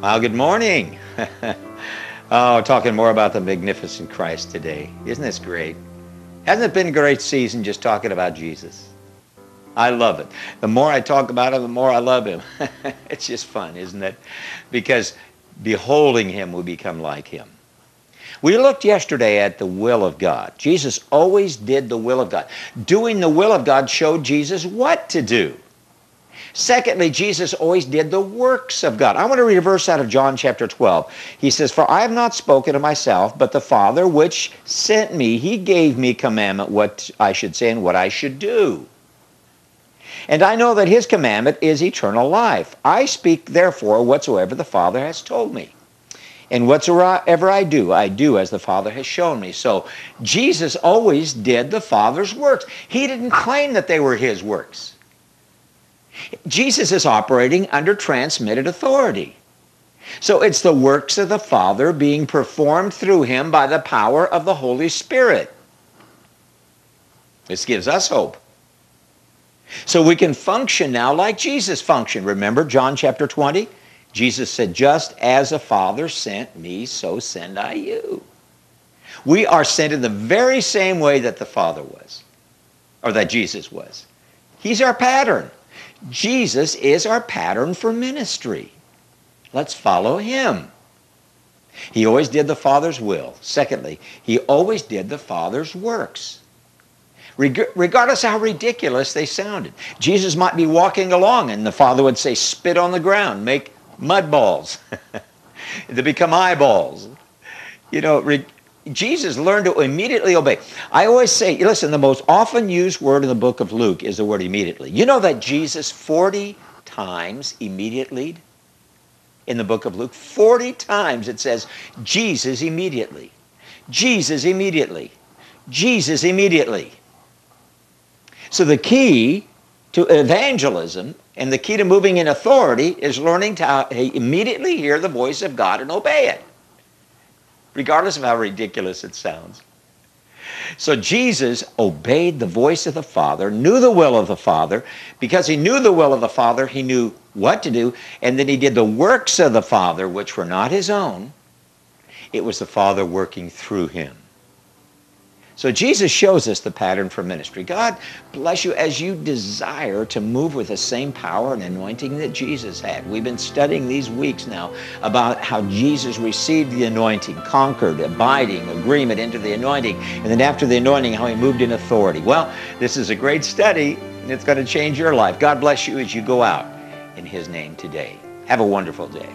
Well, good morning. oh, talking more about the magnificent Christ today. Isn't this great? Hasn't it been a great season just talking about Jesus? I love it. The more I talk about him, the more I love him. it's just fun, isn't it? Because beholding him, we become like him. We looked yesterday at the will of God. Jesus always did the will of God. Doing the will of God showed Jesus what to do. Secondly, Jesus always did the works of God. I want to read a verse out of John chapter 12. He says, For I have not spoken of myself, but the Father which sent me, he gave me commandment what I should say and what I should do. And I know that his commandment is eternal life. I speak therefore whatsoever the Father has told me. And whatsoever I do, I do as the Father has shown me. So Jesus always did the Father's works. He didn't claim that they were his works. Jesus is operating under transmitted authority. So it's the works of the Father being performed through him by the power of the Holy Spirit. This gives us hope. So we can function now like Jesus functioned. Remember John chapter 20? Jesus said, Just as a Father sent me, so send I you. We are sent in the very same way that the Father was, or that Jesus was. He's our pattern. Jesus is our pattern for ministry. Let's follow him. He always did the Father's will. Secondly, he always did the Father's works. regardless how ridiculous they sounded. Jesus might be walking along and the Father would say, spit on the ground, make mud balls. they become eyeballs. You know, Jesus learned to immediately obey. I always say, listen, the most often used word in the book of Luke is the word immediately. You know that Jesus 40 times immediately in the book of Luke, 40 times it says Jesus immediately. Jesus immediately. Jesus immediately. So the key to evangelism and the key to moving in authority is learning to uh, immediately hear the voice of God and obey it regardless of how ridiculous it sounds. So Jesus obeyed the voice of the Father, knew the will of the Father. Because he knew the will of the Father, he knew what to do, and then he did the works of the Father, which were not his own. It was the Father working through him. So Jesus shows us the pattern for ministry. God bless you as you desire to move with the same power and anointing that Jesus had. We've been studying these weeks now about how Jesus received the anointing, conquered, abiding, agreement into the anointing, and then after the anointing, how he moved in authority. Well, this is a great study, and it's going to change your life. God bless you as you go out in his name today. Have a wonderful day.